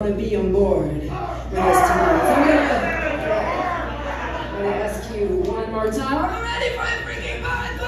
to be on board with us tonight. So I'm gonna, I'm gonna ask you one more time. Are you ready for a freaking mind